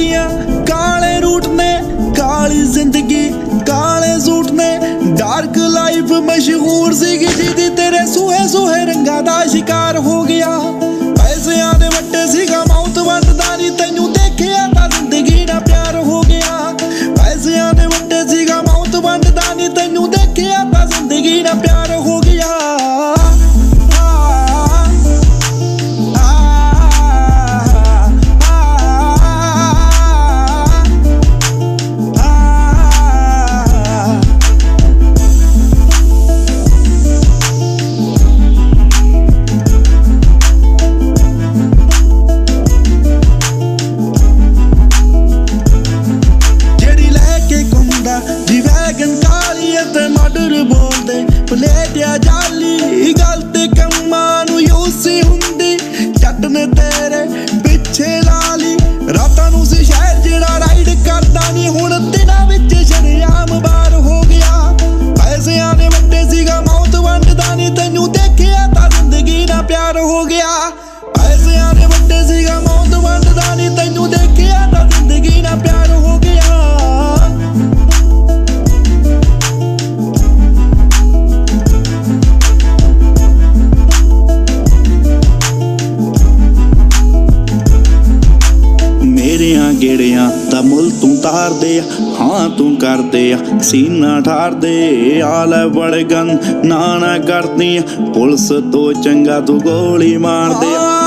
ਗੱਡੀਆਂ ਕਾਲੇ ਰੂਟ ਨੇ, ਕਾਲੀ ਜ਼ਿੰਦਗੀ, ਕਾਲੇ ਸੂਟ ਨੇ। ਡਾਰਕ ਲਾਈਫ ਮਸ਼ਹੂਰ ਸੀਗੀ ਜਿਹਦੀ ਤੇਰੇ ਸੂਹੇ ਸੂਹੇ ਰੰਗਾਂ ਦਾ ਸ਼ਿਕਾਰ ਹੋ ਦਾ ਮੁੱਲ ਤੂੰ ਤਾਰਦੇ ਆ, ਹਾਂ ਤੂੰ ਕਰਦੇ ਆ। ਸੀਨਾ ਠਾਰਦੇ ਆਲੇ ਬੜਗਨ ਨਾ ਨਾ ਕਰਦੀ ਪੁਲਿਸ ਤੋਂ ਚੰਗਾ ਤੂੰ ਗੋਲੀ ਮਾਰਦੇ ਆ।